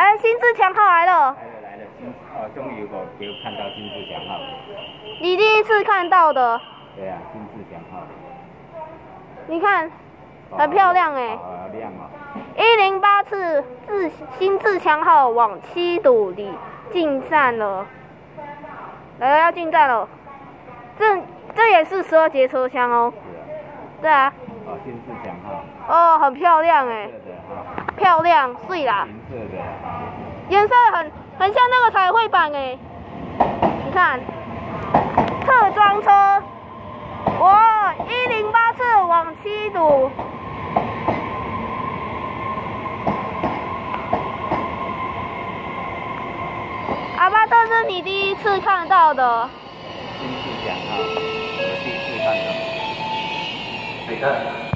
哎，新自强号来了。来了来了，新哦，终于我有看到新自强号。你第一次看到的？对啊，新自强号。你看，很漂亮哎。好亮哦。一零八次自新自强号往七堵里进站了，来了要进站了。这这也是十二节车厢哦。对啊。哦，新自强号。哦，很漂亮哎。漂亮，碎啦。银色的。颜色很很像那个彩绘版哎。你看，特装车，哇，一零八次往七堵。阿爸，这是你第一次看到的。新自强号，我第一次看到。你看。